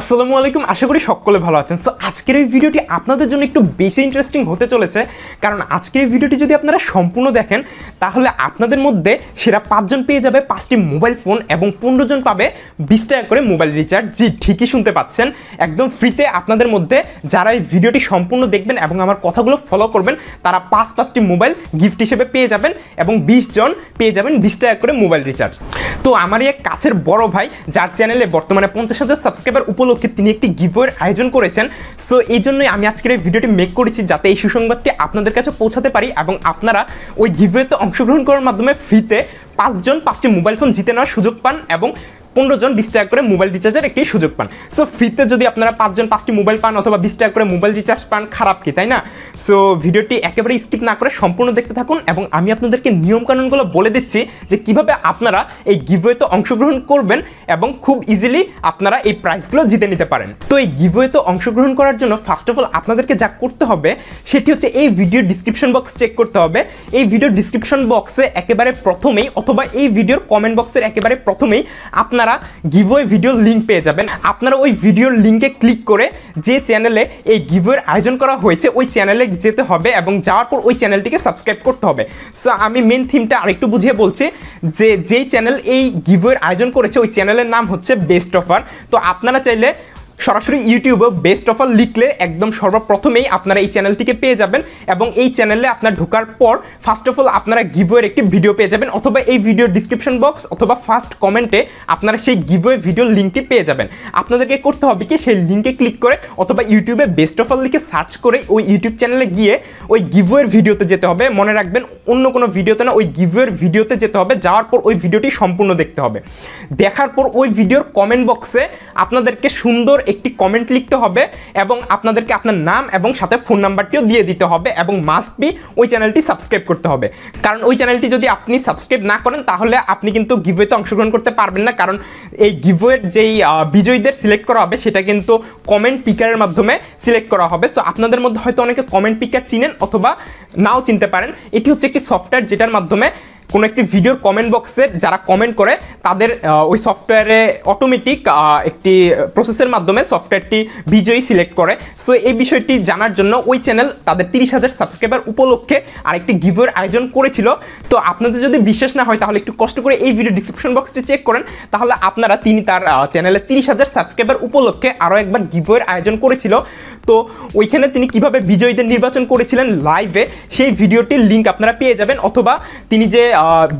আসসালামু আলাইকুম। আশা করি সকলে ভালো আছেন। সো আজকের এই ভিডিওটি আপনাদের জন্য একটু বেশি ইন্টারেস্টিং হতে চলেছে। কারণ আজকের এই ভিডিওটি যদি আপনারা সম্পূর্ণ দেখেন, তাহলে আপনাদের মধ্যে সেরা পাঁচজন পেয়ে যাবে পাঁচটি মোবাইল ফোন এবং পনেরো জন পাবে বিশ টাকা করে মোবাইল রিচার্জ জি, ঠিকই শুনতে পাচ্ছেন। একদম ফ্রিতে আপনাদের মধ্যে যারা এই ভিডিওটি সম্পূর্ণ দেখবেন এবং আমার কথাগুলো ফলো করবেন, তারা পাঁচ পাঁচটি মোবাইল গিফট হিসেবে পেয়ে যাবেন এবং বিশ জন পেয়ে যাবেন বিশ টাকা করে মোবাইল রিচার্জ তো আমারই এক কাছের বড় ভাই, যার চ্যানেলে বর্তমানে পঞ্চাশ হাজার সাবস্ক্রাইবার উপলক্ষে তিনি একটি গিভওয়ের আয়োজন করেছেন। সো এই জন্যই আমি আজকের এই ভিডিওটি মেক করেছি যাতে এই সুসংবাদটি আপনাদের কাছে পৌঁছাতে পারি এবং আপনারা ওই গিভওয়েতে অংশগ্রহণ করার মাধ্যমে ফ্রিতে পাঁচজন, পাঁচটি মোবাইল ফোন জিতে নেওয়ার সুযোগ পান এবং পনেরো জন বিশ টাকা করে মোবাইল রিচার্জের একটি সুযোগ পান। সো ফ্রিতে যদি আপনারা পাঁচজন পাঁচটি মোবাইল পান অথবা বিশ টাকা করে মোবাইল রিচার্জ পান, খারাপ কি, তাই না? সো ভিডিওটি একেবারে স্কিপ না করে সম্পূর্ণ দেখতে থাকুন এবং আমি আপনাদেরকে নিয়মকানুনগুলো বলে দিচ্ছি যে কীভাবে আপনারা এই গিভওয়েতে অংশগ্রহণ করবেন এবং খুব ইজিলি আপনারা এই প্রাইজগুলো জিতে নিতে পারেন। তো এই গিভওয়েতে অংশগ্রহণ করার জন্য ফার্স্ট অফ অল আপনাদেরকে যা করতে হবে, সেটি হচ্ছে এই ভিডিওর ডিসক্রিপশন বক্স চেক করতে হবে। এই ভিডিও ডিসক্রিপশন বক্সে একেবারে প্রথমেই অথবা এই ভিডিওর কমেন্ট বক্সের একেবারে প্রথমেই আপনারা গিভওয়ে ভিডিওর লিঙ্ক পেয়ে যাবেন। আপনারা ওই ভিডিওর লিঙ্কে ক্লিক করে যে চ্যানেলে এই গিভওয়ের আয়োজন করা হয়েছে, ওই চ্যানেলে যেতে হবে এবং যাওয়ার পর ওই চ্যানেলটিকে সাবস্ক্রাইব করতে হবে। সো আমি মেন থিমটা আরেকটু বুঝিয়ে বলছি যে, যেই চ্যানেল এই গিভওয়ের আয়োজন করেছে, ওই চ্যানেলের নাম হচ্ছে বেস্ট অফার তো আপনারা চাইলে সরাসরি ইউটিউবে বেস্ট অফার লিখলে একদম সর্বপ্রথমেই আপনারা এই চ্যানেলটিকে পেয়ে যাবেন এবং এই চ্যানেলে আপনার ঢোকার পর ফার্স্ট অফ অল আপনারা গিভওয়ের একটি ভিডিও পেয়ে যাবেন অথবা এই ভিডিও ডিসক্রিপশন বক্স অথবা ফার্স্ট কমেন্টে আপনারা সেই গিভওয়ে ভিডিওর লিঙ্কটি পেয়ে যাবেন। আপনাদেরকে করতে হবে কি? সেই লিঙ্কে ক্লিক করে অথবা ইউটিউবে বেস্ট অফ অল লিখে সার্চ করে ওই ইউটিউব চ্যানেলে গিয়ে ওই গিভওয়ের ভিডিওতে যেতে হবে। মনে রাখবেন, অন্য কোনো ভিডিওতে না, ওই গিভওয়ের ভিডিওতে যেতে হবে। যাওয়ার পর ওই ভিডিওটি সম্পূর্ণ দেখতে হবে। দেখার পর ওই ভিডিওর কমেন্ট বক্সে আপনাদেরকে সুন্দর একটি কমেন্ট লিখতে হবে এবং আপনাদেরকে আপনার নাম এবং সাথে ফোন নাম্বারটিও দিয়ে দিতে হবে এবং মাস্ট বি ওই চ্যানেলটি সাবস্ক্রাইব করতে হবে। কারণ ওই চ্যানেলটি যদি আপনি সাবস্ক্রাইব না করেন, তাহলে আপনি কিন্তু গিভওয়েতে অংশগ্রহণ করতে পারবেন না। কারণ এই গিভওয়ের যেই বিজয়ীদের সিলেক্ট করা হবে, সেটা কিন্তু কমেন্ট পিকারের মাধ্যমে সিলেক্ট করা হবে। সো আপনাদের মধ্যে হয়তো অনেকে কমেন্ট পিকার চিনেন অথবা নাও চিনতে পারেন। এটি হচ্ছে একটি সফটওয়্যার যেটার মাধ্যমে কোনো একটি ভিডিওর কমেন্ট বক্সে যারা কমেন্ট করে, তাদের ওই সফটওয়্যারে অটোমেটিক একটি প্রসেসের মাধ্যমে সফটওয়্যারটি বিজয়ী সিলেক্ট করে। সো এই বিষয়টি জানার জন্য ওই চ্যানেল তাদের তিরিশ হাজার সাবস্ক্রাইবার উপলক্ষে আরেকটি গিভের আয়োজন করেছিল। তো আপনাদের যদি বিশ্বাস না হয়, তাহলে একটু কষ্ট করে এই ভিডিও ডিসক্রিপশন বক্সটি চেক করেন। তাহলে আপনারা তিনি তার চ্যানেলে তিরিশ হাজার সাবস্ক্রাইবার উপলক্ষে আরও একবার গিভের আয়োজন করেছিল। তো ওইখানে তিনি কীভাবে বিজয়ীদের নির্বাচন করেছিলেন লাইভে সেই ভিডিওটির লিঙ্ক আপনারা পেয়ে যাবেন। অথবা তিনি যে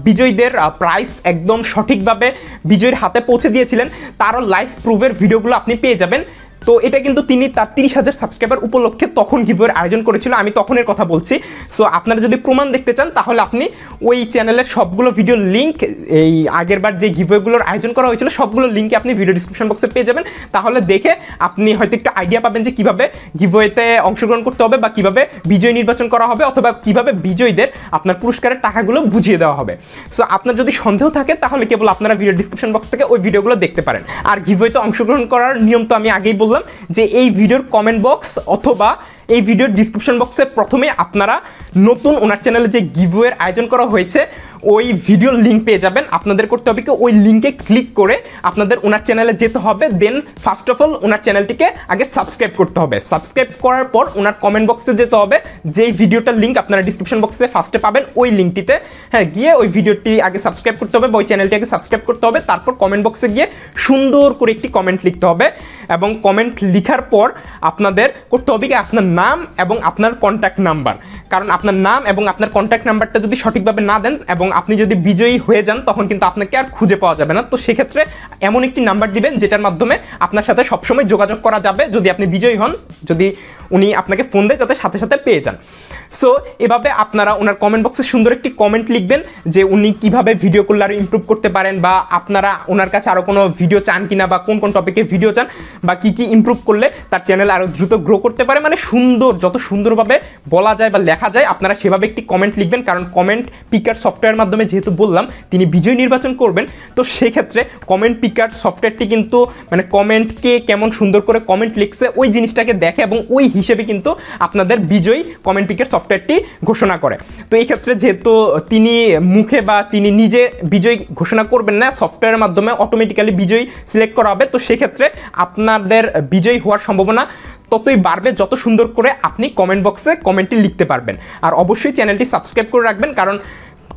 বিজয়ীদের প্রাইস একদম সঠিকভাবে বিজয়ীর হাতে পৌঁছে দিয়েছিলেন। তারও লাইভ প্রুভের ভিডিওগুলো আপনি পেয়ে যাবেন। তো এটা কিন্তু তিনি তার তিরিশ হাজার সাবস্ক্রাইবার উপলক্ষে তখন গিভের আয়োজন করেছিল, আমি তখনের কথা বলছি। সো আপনারা যদি প্রমাণ দেখতে চান, তাহলে আপনি ওই চ্যানেলের সবগুলো ভিডিও লিঙ্ক এই আগের বার যে গিভওয়েগুলোর আয়োজন করা হয়েছিল, সবগুলো লিঙ্কে আপনি ভিডিও ডিসক্রিপশন বক্সে পেয়ে যাবেন। তাহলে দেখে আপনি হয়তো একটু আইডিয়া পাবেন যে কীভাবে গিভওয়েতে অংশগ্রহণ করতে হবে বা কীভাবে বিজয় নির্বাচন করা হবে অথবা কীভাবে বিজয়ীদের আপনার পুরস্কারের টাকাগুলো বুঝিয়ে দেওয়া হবে। সো আপনার যদি সন্দেহ থাকে, তাহলে কেবল আপনারা ভিডিও ডিসক্রিপশন বক্স থেকে ওই ভিডিওগুলো দেখতে পারেন। আর গিভওয়েতে অংশগ্রহণ করার নিয়ম তো আমি আগেই বললাম যে এই ভিডিওর কমেন্ট বক্স অথবা এই ভিডিওর ডিসক্রিপশন বক্সে প্রথমে আপনারা নতুন ওনার চ্যানেলে যে গিভওয়ের আয়োজন করা হয়েছে, ওই ভিডিওর লিঙ্ক পেয়ে যাবেন। আপনাদের করতে হবে কি, ওই লিঙ্কে ক্লিক করে আপনাদের ওনার চ্যানেলে যেতে হবে। দেন ফার্স্ট অফ অল ওনার চ্যানেলটিকে আগে সাবস্ক্রাইব করতে হবে। সাবস্ক্রাইব করার পর ওনার কমেন্ট বক্সে যেতে হবে। যেই ভিডিওটার লিঙ্ক আপনারা ডিসক্রিপশন বক্সে ফার্স্টে পাবেন, ওই লিঙ্কটিতে হ্যাঁ গিয়ে ওই ভিডিওটি আগে সাবস্ক্রাইব করতে হবে বা ওই চ্যানেলটি আগে সাবস্ক্রাইব করতে হবে। তারপর কমেন্ট বক্সে গিয়ে সুন্দর করে একটি কমেন্ট লিখতে হবে। এবং কমেন্ট লিখার পর আপনাদের করতে হবে কি, আপনার নাম এবং আপনার কন্ট্যাক্ট নাম্বার কারণ আপনার নাম এবং আপনার কন্ট্যাক্ট নাম্বারটা যদি সঠিকভাবে না দেন এবং আপনি যদি বিজয়ী হয়ে যান, তখন কিন্তু আপনাকে আর খুঁজে পাওয়া যাবে না। তো সেক্ষেত্রে এমন একটি নাম্বার দিবেন, যেটার মাধ্যমে আপনার সাথে সবসময় যোগাযোগ করা যাবে। যদি আপনি বিজয়ী হন, যদি উনি আপনাকে ফোন দেয় যাতে সাথে সাথে পেয়ে যান। সো এভাবে আপনারা ওনার কমেন্ট বক্সে সুন্দর একটি কমেন্ট লিখবেন যে উনি কীভাবে ভিডিও করলে আরও ইম্প্রুভ করতে পারেন বা আপনারা ওনার কাছে আরও কোনো ভিডিও চান কিনা বা কোন কোন টপিকে ভিডিও চান বা কি কি ইম্প্রুভ করলে তার চ্যানেল আরও দ্রুত গ্রো করতে পারে। মানে সুন্দর, যত সুন্দরভাবে বলা যায় বা লেখা যায়, আপনারা সেভাবে একটি কমেন্ট লিখবেন। কারণ কমেন্ট পিকার সফটওয়্যার মাধ্যমে যেহেতু বললাম, তিনি বিজয় নির্বাচন করবেন, তো সেক্ষেত্রে কমেন্ট পিকার সফটওয়্যারটি কিন্তু মানে কমেন্টকে কেমন সুন্দর করে কমেন্ট লিখছে, ওই জিনিসটাকে দেখে এবং ওই হিসেবে কিন্তু আপনাদের বিজয়ী কমেন্ট পিকের সফটওয়্যারটি ঘোষণা করে। তো এই ক্ষেত্রে যেহেতু তিনি মুখে বা তিনি নিজে বিজয়ী ঘোষণা করবেন না সফটওয়্যারের মাধ্যমে অটোমেটিক্যালি বিজয়ী সিলেক্ট করা হবে, তো সেক্ষেত্রে আপনাদের বিজয়ী হওয়ার সম্ভাবনা ততই বাড়বে যত সুন্দর করে আপনি কমেন্ট বক্সে কমেন্টটি লিখতে পারবেন। আর অবশ্যই চ্যানেলটি সাবস্ক্রাইব করে রাখবেন, কারণ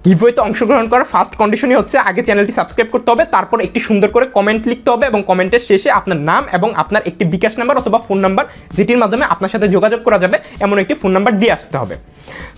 গিভওয়েতে অংশগ্রহণ করার ফার্স্ট কন্ডিশনই হচ্ছে আগে চ্যানেলটি সাবস্ক্রাইব করতে হবে, তারপর একটি সুন্দর করে কমেন্ট লিখতে হবে এবং কমেন্টের শেষে আপনার নাম এবং আপনার একটি বিকাশ নাম্বার অথবা ফোন নাম্বার যেটির মাধ্যমে আপনার সাথে যোগাযোগ করা যাবে, এমন একটি ফোন নাম্বার দিয়ে আসতে হবে।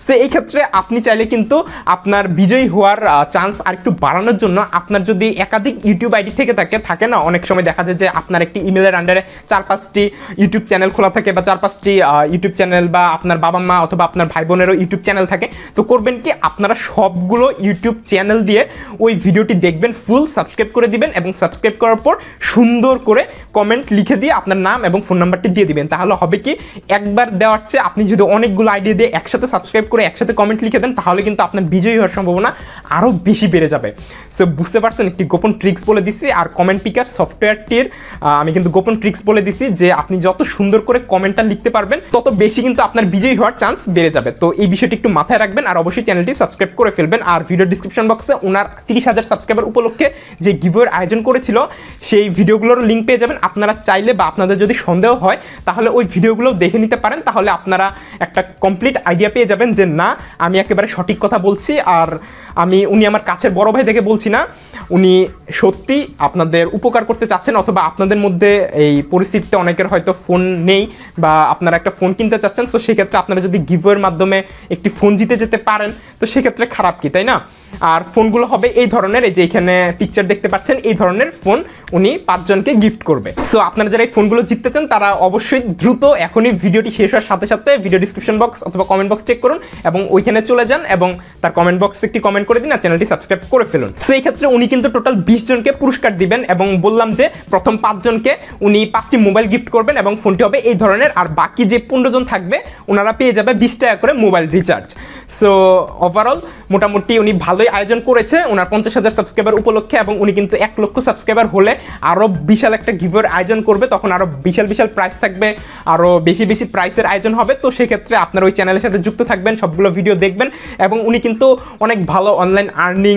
সো এই ক্ষেত্রে আপনি চাইলে কিন্তু আপনার বিজয়ী হওয়ার চান্স আর একটু বাড়ানোর জন্য আপনার যদি একাধিক ইউটিউব আইডি থেকে থাকে থাকে না? অনেক সময় দেখা যায় যে আপনার একটি ইমেলের আন্ডারে চার পাঁচটি ইউটিউব চ্যানেল খোলা থাকে বা চার পাঁচটি ইউটিউব চ্যানেল বা আপনার বাবা মা অথবা আপনার ভাই বোনেরও ইউটিউব চ্যানেল থাকে। তো করবেন কি? আপনারা সবগুলো ইউটিউব চ্যানেল দিয়ে ওই ভিডিওটি দেখবেন ফুল সাবস্ক্রাইব করে দিবেন এবং সাবস্ক্রাইব করার পর সুন্দর করে কমেন্ট লিখে দিয়ে আপনার নাম এবং ফোন নাম্বারটি দিয়ে দিবেন। তাহলে হবে কি? একবার দেওয়ার চেয়ে আপনি যদি অনেকগুলো আইডিয়া দিয়ে একসাথে সাবস্ক্রাইব করে একসাথে কমেন্ট লিখে দেন, তাহলে কিন্তু আপনার বিজয়ী হওয়ার সম্ভাবনা আরও বেশি বেড়ে যাবে। সো বুঝতে পারছেন, একটি গোপন ট্রিক্স বলে দিছি, আর কমেন্ট পিকার সফটওয়্যারটির আমি কিন্তু গোপন ট্রিক্স বলে দিছি যে আপনি যত সুন্দর করে কমেন্টটা লিখতে পারবেন, তত বেশি কিন্তু আপনার বিজয়ী হওয়ার চান্স বেড়ে যাবে। তো এই বিষয়টি একটু মাথায় রাখবেন, আর অবশ্যই চ্যানেলটি সাবস্ক্রাইব করে ফেলবেন। আর ভিডিও ডিসক্রিপশন বক্সে ওনার তিরিশ হাজার সাবস্ক্রাইবার উপলক্ষে যে গিভের আয়োজন করেছিল, সেই ভিডিওগুলোর লিঙ্ক পেয়ে যাবেন। আপনারা চাইলে বা আপনাদের যদি সন্দেহ হয়, তাহলে ওই ভিডিওগুলো দেখে নিতে পারেন, তাহলে আপনারা একটা কমপ্লিট আইডিয়া পেয়ে যাবেন যে না আমি একেবারে সঠিক কথা বলছি আর আমি, উনি আমার কাছের বড় ভাই দেখে বলছি না। উনি সত্যি আপনাদের উপকার করতে চাচ্ছেন অথবা আপনাদের মধ্যে এই পরিস্থিতিতে অনেকের হয়তো ফোন নেই বা আপনারা একটা ফোন কিনতে চাচ্ছেন, তো সেক্ষেত্রে আপনারা যদি গিভের মাধ্যমে একটি ফোন জিতে যেতে পারেন, তো সেক্ষেত্রে খারাপ কি, তাই না? আর ফোনগুলো হবে এই ধরনের, এই যে এখানে পিকচার দেখতে পাচ্ছেন, এই ধরনের ফোন উনি পাঁচজনকে গিফট করবে। সো আপনারা যারা এই ফোনগুলো জিততে চান, তারা অবশ্যই দ্রুত এখনই ভিডিওটি শেষ হওয়ার সাথে সাথে ভিডিও ডিসক্রিপশন বক্স অথবা কমেন্ট বক্স চেক করুন এবং ওইখানে চলে যান এবং তার কমেন্ট বক্সে একটি কমেন্ট করে দিন আর চ্যানেলটি সাবস্ক্রাইব করে ফেলুন। সেই ক্ষেত্রে উনি কিন্তু টোটাল বিশ জনকে পুরস্কার দিবেন এবং বললাম যে প্রথম পাঁচজনকে উনি পাঁচটি মোবাইল গিফট করবেন এবং ফোনটি হবে এই ধরনের। আর বাকি যে পনেরো জন থাকবে, ওনারা পেয়ে যাবে বিশ টাকা করে মোবাইল রিচার্জ সো ওভারঅল মোটামুটি উনি ভালোই আয়োজন করেছে। ওনার পঞ্চাশ হাজার সাবস্ক্রাইবার উপলক্ষে এবং উনি কিন্তু এক লক্ষ সাবস্ক্রাইবার হলে আরও বিশাল একটা গিভের আয়োজন করবে। তখন আরও বিশাল বিশাল প্রাইস থাকবে আরও বেশি বেশি প্রাইসের আয়োজন হবে। তো সেক্ষেত্রে আপনার ওই চ্যানেলের সাথে যুক্ত থাকবেন, সবগুলো ভিডিও দেখবেন এবং উনি কিন্তু অনেক ভালো অনলাইন আর্নিং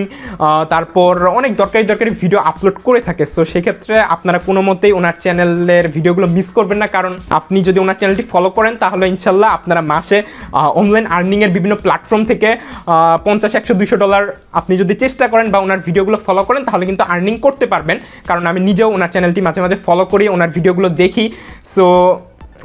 তারপর অনেক দরকারি দরকারি ভিডিও আপলোড করে থাকে। সো সেক্ষেত্রে আপনারা কোনো মতেই ওনার চ্যানেলের ভিডিওগুলো মিস করবেন না। কারণ আপনি যদি ওনার চ্যানেলটি ফলো করেন, তাহলে ইনশাল্লাহ আপনারা মাসে অনলাইন আর্নিংয়ের বিভিন্ন প্ল্যাটফর্ম থেকে পঞ্চাশ, একশো দুশো ডলার আপনি যদি চেষ্টা করেন বা ওনার ভিডিওগুলো ফলো করেন, তাহলে কিন্তু আর্নিং করতে পারবেন। কারণ আমি নিজেও ওনার চ্যানেলটি মাঝে মাঝে ফলো করি, ওনার ভিডিওগুলো দেখি। সো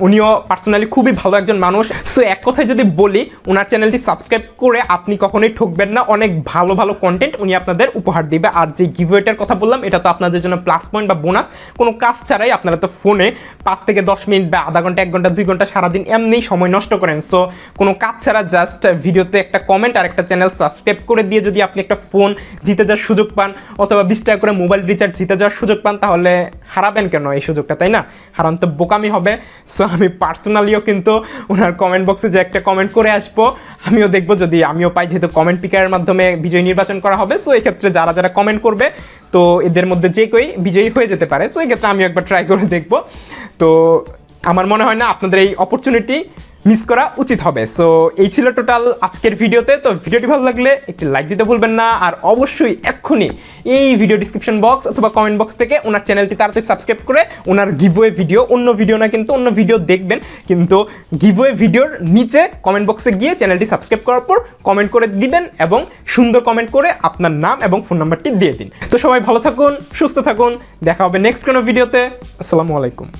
উনিও পার্সোনালি খুবই ভালো একজন মানুষ। সো এক কথায় যদি বলি ওনার চ্যানেলটি সাবস্ক্রাইব করে আপনি কখনোই ঠকবেন না। অনেক ভালো ভালো কন্টেন্ট উনি আপনাদের উপহার দিবে। আর যে গিভওয়েটার কথা বললাম, এটা তো আপনাদের জন্য প্লাস পয়েন্ট বা বোনাস কোনো কাজ ছাড়াই আপনারা তো ফোনে পাঁচ থেকে দশ মিনিট বা আধা ঘণ্টা, এক ঘণ্টা, দুই ঘণ্টা সারাদিন এমনি সময় নষ্ট করেন। সো কোনো কাজ ছাড়া জাস্ট ভিডিওতে একটা কমেন্ট আর একটা চ্যানেল সাবস্ক্রাইব করে দিয়ে যদি আপনি একটা ফোন জিতে যাওয়ার সুযোগ পান, অথবা বিশ টাকা করে মোবাইল রিচার্জ জিতে যাওয়ার সুযোগ পান, তাহলে হারাবেন কেন এই সুযোগটা, তাই না? হারান তো বোকামি হবে। সো আমি পার্সোনালিও কিন্তু ওনার কমেন্ট বক্সে যে একটা কমেন্ট করে আসব, আমিও দেখব যদি আমিও পাই, যেহেতু কমেন্ট পিকারের মাধ্যমে বিজয়ী নির্বাচন করা হবে। সো এক্ষেত্রে ক্ষেত্রে যারা যারা কমেন্ট করবে, তো এদের মধ্যে যে কই বিজয়ী হয়ে যেতে পারে। সো এক্ষেত্রে ক্ষেত্রে আমিও একবার ট্রাই করে দেখব। তো, আমার মনে হয় না আপনাদের এই অপরচুনিটি মিস করা উচিত হবে। সো এই ছিল টোটাল আজকের ভিডিওতে। তো ভিডিওটি ভালো লাগলে একটি লাইক দিতে ভুলবেন না। আর অবশ্যই এক্ষুনি এই ভিডিও ডিসক্রিপশন বক্স অথবা কমেন্ট বক্স থেকে ওনার চ্যানেলটি তাড়াতাড়ি সাবস্ক্রাইব করে ওনার গিভওয়ে ভিডিও অন্য ভিডিও না, কিন্তু অন্য ভিডিও দেখবেন। কিন্তু গিভওয়ে ভিডিওর নিচে কমেন্ট বক্সে গিয়ে চ্যানেলটি সাবস্ক্রাইব করার পর কমেন্ট করে দিবেন এবং সুন্দর কমেন্ট করে আপনার নাম এবং ফোন নাম্বারটি দিয়ে দিন। তো সবাই ভালো থাকুন, সুস্থ থাকুন। দেখা হবে নেক্সট কোনো ভিডিওতে আসসালামু আলাইকুম।